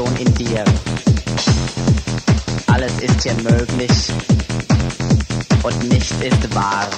schon in dir. Alles ist hier möglich und nichts ist wahr.